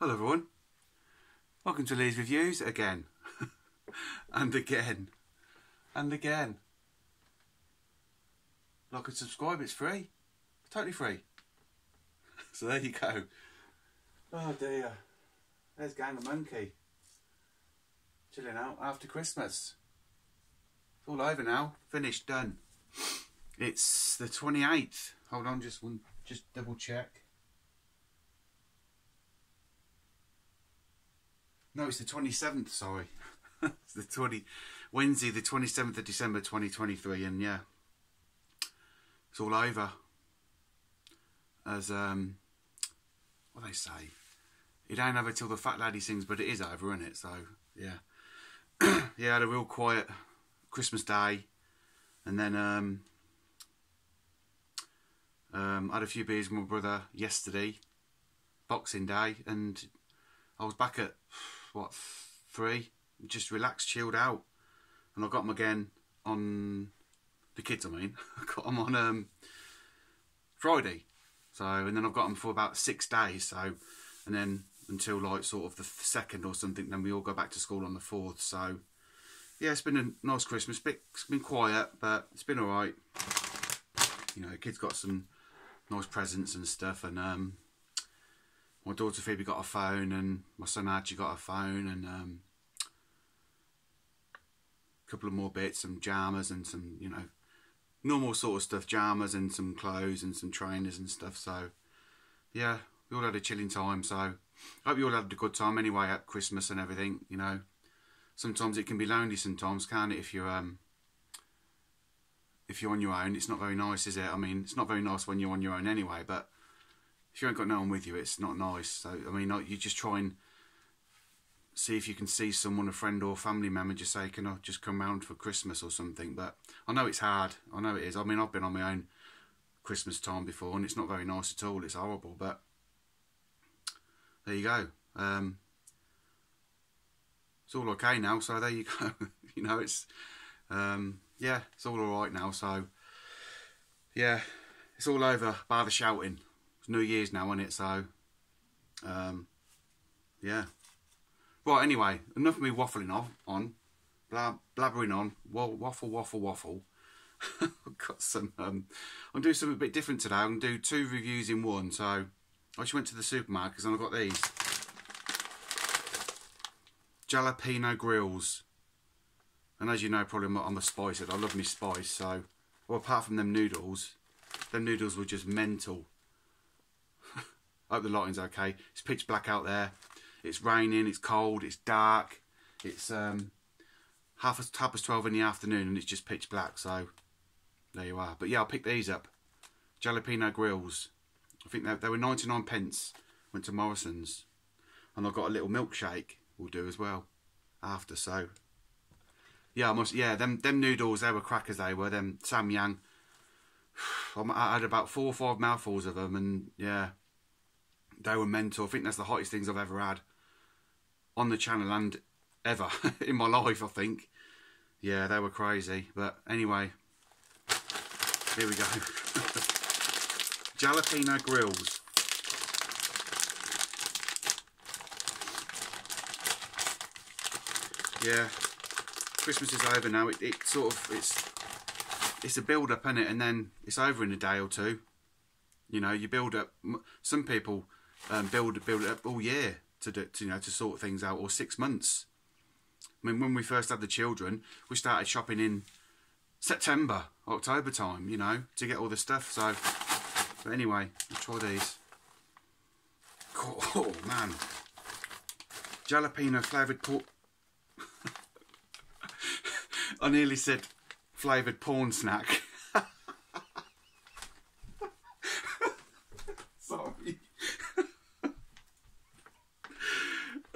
Hello everyone. Welcome to Lee's Reviews again. and again. And again. Like and subscribe, it's free. Totally free. so there you go. Oh dear. There's Gang of Monkey. Chilling out after Christmas. It's all over now. Finished, done. It's the 28th. Hold on, just one, just double check. No, it's the 27th, sorry. it's the 20, Wednesday, the 27th of December 2023, and yeah, it's all over. As, um, what they say, it ain't over till the fat laddie sings, but it is over, isn't it? So, yeah. yeah, had a real quiet Christmas day, and then, um, um, I had a few beers with my brother yesterday, Boxing Day, and I was back at what three, just relaxed, chilled out, and I got them again on the kids. I mean, I got them on um, Friday, so and then I've got them for about six days. So, and then until like sort of the second or something, then we all go back to school on the fourth. So, yeah, it's been a nice Christmas. It's been quiet, but it's been all right. You know, the kids got some nice presents and stuff, and um, my daughter Phoebe got a phone and my son Archie got a phone and um, a couple of more bits, some jammers and some, you know, normal sort of stuff, jammers and some clothes and some trainers and stuff. So, yeah, we all had a chilling time. So, I hope you all had a good time anyway at Christmas and everything, you know. Sometimes it can be lonely sometimes, can't it, if you're, um, if you're on your own. It's not very nice, is it? I mean, it's not very nice when you're on your own anyway, but if you ain't got no one with you, it's not nice. So I mean, you just try and see if you can see someone, a friend or family member, just say, "Can I just come round for Christmas or something?" But I know it's hard. I know it is. I mean, I've been on my own Christmas time before, and it's not very nice at all. It's horrible. But there you go. Um, it's all okay now. So there you go. you know, it's um, yeah, it's all alright now. So yeah, it's all over. By the shouting. New Year's now, isn't it? So, um, yeah. Right, anyway, enough of me waffling off, on, blab, blabbering on, waffle, waffle, waffle. I've got some, um, I'm doing something a bit different today. I'm going to do two reviews in one. So, I just went to the supermarket and I've got these. Jalapeno grills. And as you know, probably I'm a spice head. I love me spice. So, well, apart from them noodles, them noodles were just mental. Hope the lighting's okay. It's pitch black out there. It's raining, it's cold, it's dark. It's um, half, half past 12 in the afternoon and it's just pitch black. So there you are. But yeah, I'll pick these up. Jalapeno grills. I think they, they were 99 pence. Went to Morrison's. And I got a little milkshake. Will do as well. After, so. Yeah, I must, yeah, them, them noodles, they were crackers they were. Them Samyang. I had about four or five mouthfuls of them and yeah they were mental. I think that's the hottest things I've ever had on the channel and ever in my life, I think. Yeah, they were crazy. But anyway, here we go. Jalapeno grills. Yeah, Christmas is over now. It, it sort of, it's it's a build up, isn't it? And then it's over in a day or two. You know, you build up. Some people um, build build it up all year to, do, to you know to sort things out, or six months. I mean, when we first had the children, we started shopping in September, October time, you know, to get all the stuff. So, but anyway, let's try these. Oh man, jalapeno flavoured pork. I nearly said flavoured porn snack.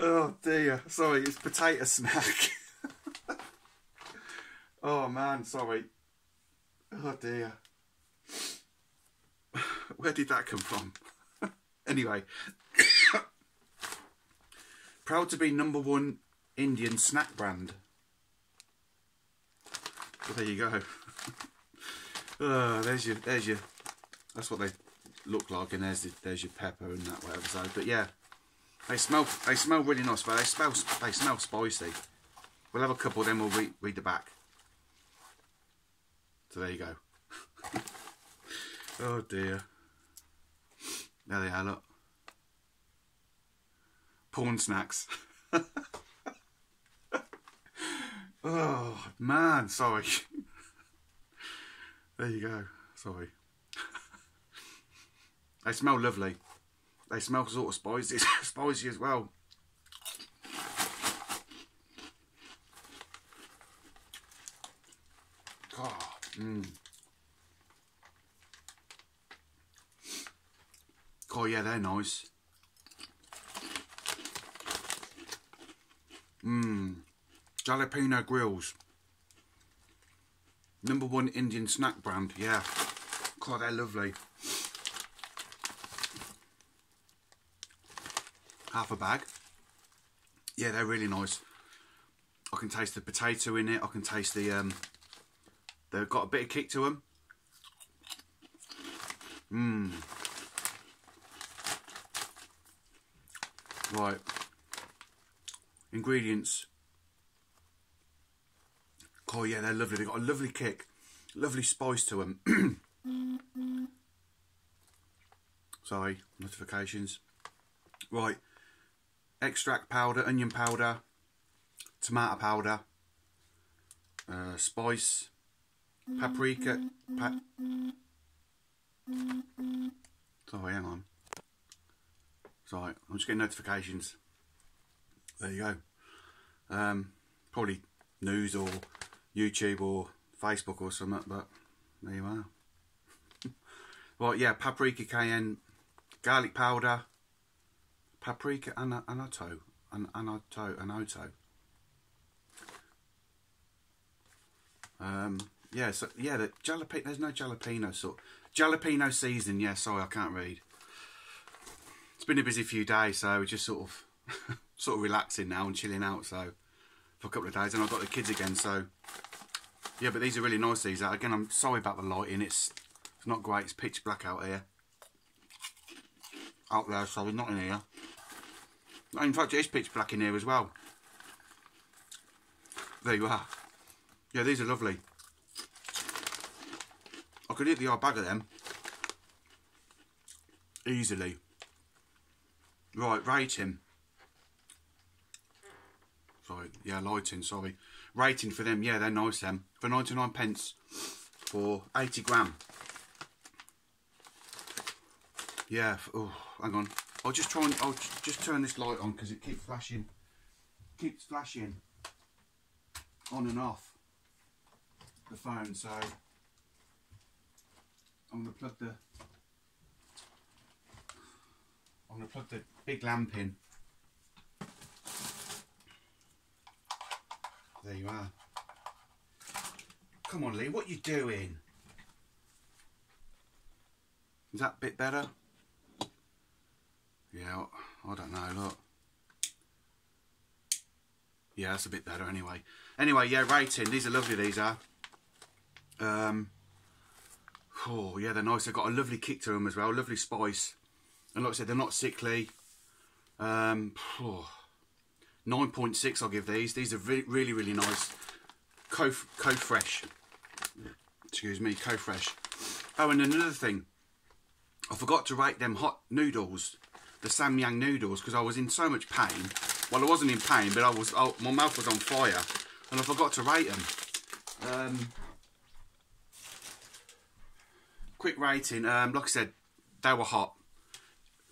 Oh dear, sorry, it's potato snack. oh man, sorry. Oh dear. Where did that come from? anyway. Proud to be number one Indian snack brand. So there you go. oh, there's your, there's your, that's what they look like, and there's the, there's your pepper and that whatever. So, but yeah, They smell. They smell really nice, but they smell. They smell spicy. We'll have a couple, then we'll read, read the back. So there you go. oh dear. There they are. Look. Porn snacks. oh man, sorry. there you go. Sorry. they smell lovely. They smell sort of spicy, spicy as well. God, mm. Oh yeah, they're nice. Mmm. Jalapeno grills. Number one Indian snack brand, yeah. God, they're lovely. Half a bag. Yeah, they're really nice. I can taste the potato in it. I can taste the, um, they've got a bit of kick to them. Mmm. Right. Ingredients. Oh yeah, they're lovely. They've got a lovely kick. Lovely spice to them. Sorry, notifications. Right extract powder, onion powder, tomato powder, uh, spice, paprika, pa sorry, hang on. Sorry, I'm just getting notifications. There you go. Um, probably news or YouTube or Facebook or something, but there you are. right, yeah, paprika, cayenne, garlic powder, paprika an annatto, an annatto, anoto. Um, yeah, so yeah, the jalapeno. There's no jalapeno sort. Jalapeno season. Yeah, sorry, I can't read. It's been a busy few days, so we're just sort of, sort of relaxing now and chilling out. So for a couple of days, and I've got the kids again. So yeah, but these are really nice. These again. I'm sorry about the lighting. It's it's not great. It's pitch black out here. Out there, sorry, not in here. In fact, it is pitch black in here as well. There you are. Yeah, these are lovely. I could eat the odd bag of them. Easily. Right, rating. Sorry, yeah, lighting, sorry. Rating for them, yeah, they're nice them. For 99 pence for 80 gram. Yeah, oh, hang on. I'll just try and I'll just turn this light on because it keeps flashing, keeps flashing on and off the phone. So I'm gonna plug the I'm gonna plug the big lamp in. There you are. Come on, Lee, what you doing? Is that bit better? Yeah, I don't know, look. Yeah, that's a bit better anyway. Anyway, yeah, rating. These are lovely, these are. Um, oh, yeah, they're nice. They've got a lovely kick to them as well, lovely spice. And like I said, they're not sickly. Um, oh, 9.6 I'll give these. These are really, really, really nice. Co, Cofresh. Excuse me, Cofresh. Oh, and another thing. I forgot to rate them hot noodles the Samyang noodles because I was in so much pain. Well, I wasn't in pain, but I was. Oh, my mouth was on fire, and I forgot to rate them. Um, quick rating. Um, like I said, they were hot.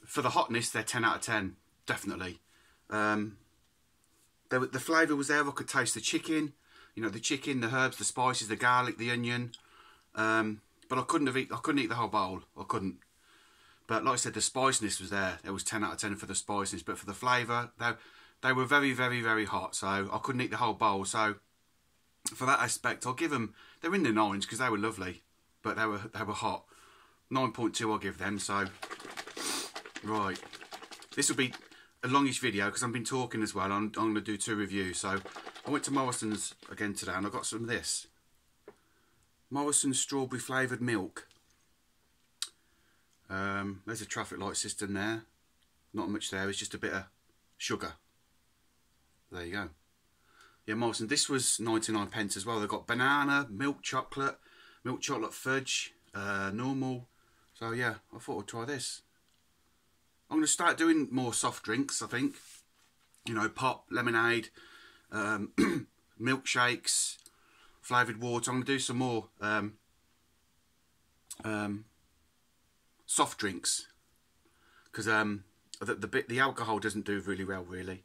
For the hotness, they're 10 out of 10, definitely. Um, they, the flavour was there. I could taste the chicken, you know, the chicken, the herbs, the spices, the garlic, the onion. Um, but I couldn't have eat. I couldn't eat the whole bowl. I couldn't. But like I said, the spiciness was there. It was 10 out of 10 for the spiciness. But for the flavour, they, they were very, very, very hot. So I couldn't eat the whole bowl. So for that aspect, I'll give them... They're in the nines because they were lovely. But they were they were hot. 9.2 I'll give them. So, right. This will be a longish video because I've been talking as well. I'm, I'm going to do two reviews. So I went to Morrison's again today and I got some of this. Morrison's strawberry flavoured milk. Um, there's a traffic light system there. Not much there, it's just a bit of sugar. There you go. Yeah, Morrison, this was 99 pence as well. They've got banana, milk chocolate, milk chocolate fudge, uh, normal. So yeah, I thought I'd try this. I'm going to start doing more soft drinks, I think. You know, pop, lemonade, um, milkshakes, flavoured water. I'm going to do some more um, um, soft drinks. Because um, the, the, bit, the alcohol doesn't do really well, really.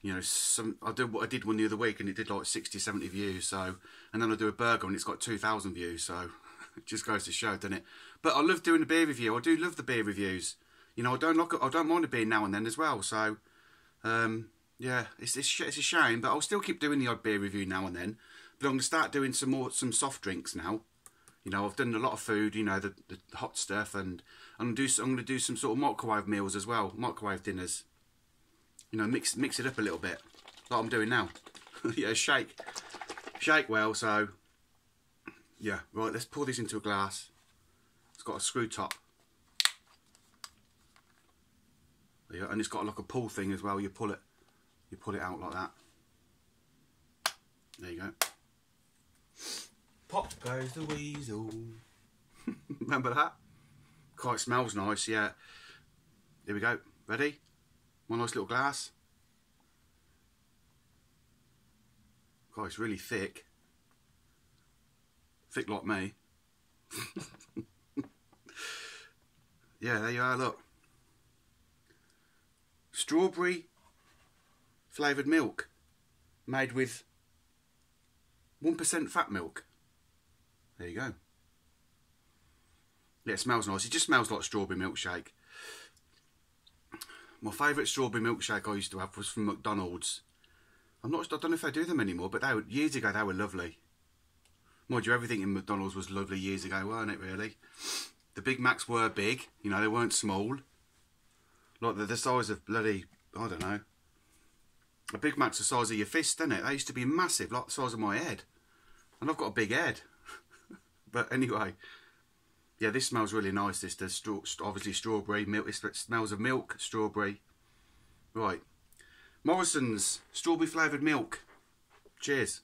You know, some I did what I did one the other week and it did like 60, 70 views. So, and then I do a burger and it's got 2,000 views. So, it just goes to show, doesn't it? But I love doing the beer review. I do love the beer reviews you know, I don't like I don't mind a beer now and then as well. So, um, yeah, it's, it's it's a shame, but I'll still keep doing the odd beer review now and then. But I'm gonna start doing some more some soft drinks now. You know, I've done a lot of food, you know, the, the hot stuff, and I'm gonna do I'm gonna do some sort of microwave meals as well, microwave dinners. You know, mix mix it up a little bit, like I'm doing now. yeah, shake, shake well. So, yeah, right. Let's pour this into a glass. It's got a screw top. Yeah, and it's got like a pull thing as well. You pull it, you pull it out like that. There you go. Pop goes the weasel. Remember that? Quite smells nice, yeah. Here we go. Ready? One nice little glass. God, it's really thick. Thick like me. yeah, there you are, look strawberry flavoured milk made with 1% fat milk. There you go. Yeah, it smells nice. It just smells like strawberry milkshake. My favourite strawberry milkshake I used to have was from McDonald's. I'm not. I don't know if they do them anymore, but they were, years ago they were lovely. Mind you, everything in McDonald's was lovely years ago, weren't it? Really, the Big Macs were big. You know, they weren't small. Like the, the size of bloody, I don't know. A Big Mac's the size of your fist, isn't it? They used to be massive, like the size of my head. And I've got a big head. But anyway, yeah, this smells really nice. This does obviously strawberry milk. It smells of milk, strawberry. Right, Morrison's strawberry flavoured milk. Cheers.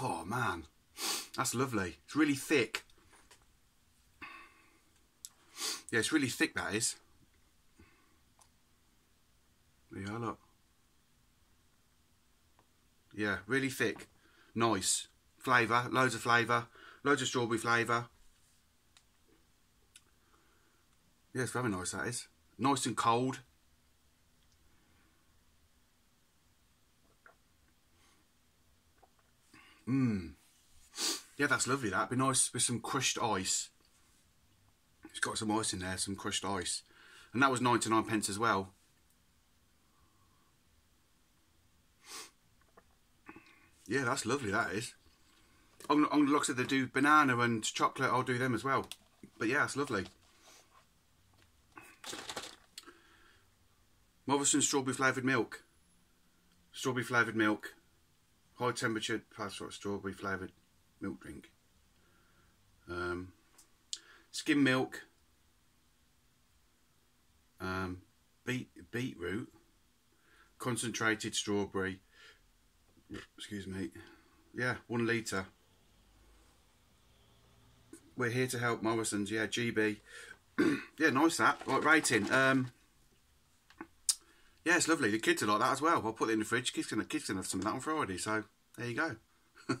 Oh man. That's lovely. It's really thick. Yeah, it's really thick, that is. Yeah, look. Yeah, really thick. Nice. Flavour, loads of flavour. Loads of strawberry flavour. Yeah, it's very nice, that is. Nice and cold. Mmm. Yeah, that's lovely. That'd be nice with some crushed ice. It's got some ice in there, some crushed ice. And that was 99 pence as well. Yeah, that's lovely, that is. I'm, I'm like I said, they do banana and chocolate, I'll do them as well. But yeah, it's lovely. Morrison strawberry flavoured milk. Strawberry flavoured milk. High temperature, strawberry flavoured milk drink. Um, skim milk, um, beet beetroot, concentrated strawberry. Excuse me. Yeah, one litre. We're here to help Morrison's. Yeah, GB. yeah, nice that. Right, rating. Um, yeah, it's lovely. The kids are like that as well. I'll put it in the fridge. Kids can, kids can have some of that on Friday. So there you go.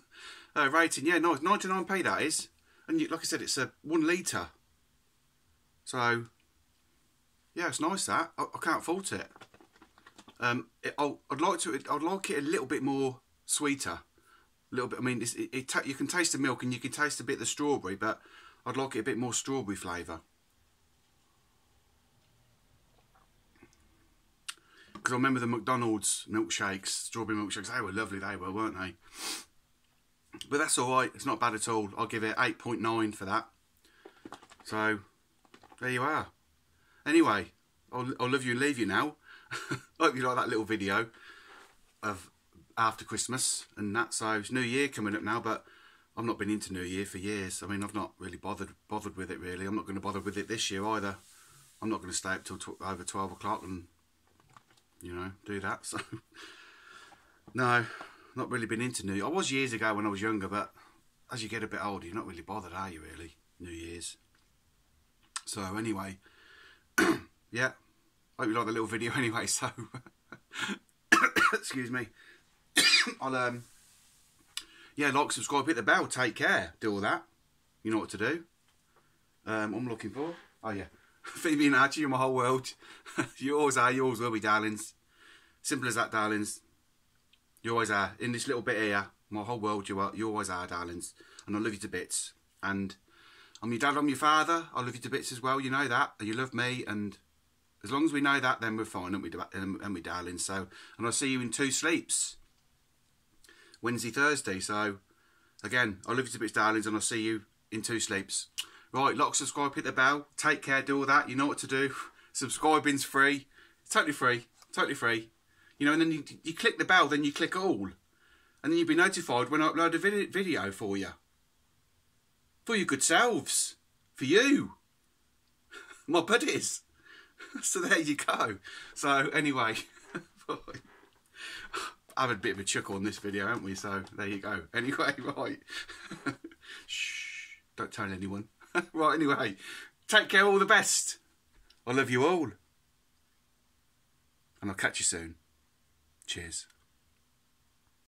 uh, rating, yeah, no, 99p that is. And you, like I said, it's a one litre. So, yeah, it's nice that. I, I can't fault it. Um, it, i would like to. I'd like it a little bit more sweeter. A little bit. I mean, it, it you can taste the milk and you can taste a bit of the strawberry, but I'd like it a bit more strawberry flavour. Because I remember the McDonald's milkshakes, strawberry milkshakes. They were lovely. They were, weren't they? But that's alright, it's not bad at all. I'll give it 8.9 for that. So, there you are. Anyway, I'll, I'll love you and leave you now. Hope you like that little video of after Christmas and that. So, it's New Year coming up now, but I've not been into New Year for years. I mean, I've not really bothered bothered with it really. I'm not going to bother with it this year either. I'm not going to stay up till over 12 o'clock and, you know, do that. So, no, not really been into New Year. I was years ago when I was younger, but as you get a bit older, you're not really bothered, are you, really? New Year's. So, anyway, yeah, hope you like the little video anyway. So, excuse me. I'll, um, yeah, like, subscribe, hit the bell, take care, do all that. You know what to do. Um, I'm looking for. Oh, yeah. Phoebe and Archie, you're my whole world. you always are, you always will be, darlings. Simple as that, darlings. You always are. In this little bit here, my whole world, you are. You always are, darlings. And I love you to bits. And I'm your dad, I'm your father. I love you to bits as well. You know that. You love me. And as long as we know that, then we're fine, aren't we, and we, darlings? So, and I'll see you in two sleeps. Wednesday, Thursday. So, again, I love you to bits, darlings, and I'll see you in two sleeps. Right, like, subscribe, hit the bell. Take care, do all that. You know what to do. Subscribing's free. It's totally free. Totally free. You know, and then you, you click the bell, then you click all. And then you'll be notified when I upload a vid video for you. For your good selves. For you. My buddies. so there you go. So anyway, I've a bit of a chuckle on this video, haven't we? So there you go. Anyway, right. Shh, don't tell anyone. right, anyway, take care, all the best. I love you all. And I'll catch you soon. Cheers.